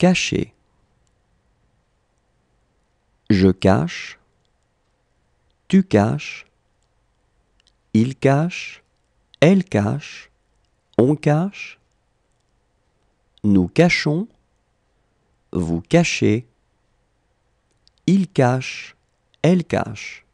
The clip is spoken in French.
cacher. Je cache, tu caches, il cache, elle cache, on cache, nous cachons, vous cachez, il cache, elle cache.